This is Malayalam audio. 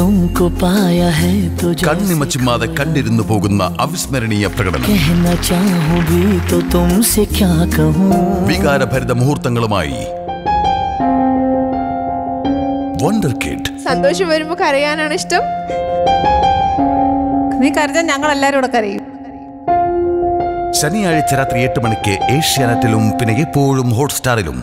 तुमको पाया है तो जैसे കണ്ണിമച്ചിമാതെ കണ്ടിരുന്നു പോകുന്ന അവിസ്മരണീയ പ്രകടനം. कहना चाहूँ भी तो तुमसे क्या कहूँ? വികാരഭരിത മുഹൂർത്തങ്ങളുമായി വണ്ടർ കിഡ് സന്തോഷം വരുമ്പോ കരയാനാണ് ഇഷ്ടം. നീ കരഞ്ഞാൽ ഞങ്ങൾ എല്ലാവരും കൂടെ കരയും. ശനിയാഴ്ച രാത്രി എട്ട് മണിക്ക് ഏഷ്യാനെറ്റിലും പിന്നെ എപ്പോഴും ഹോട്ട്സ്റ്റാറിലും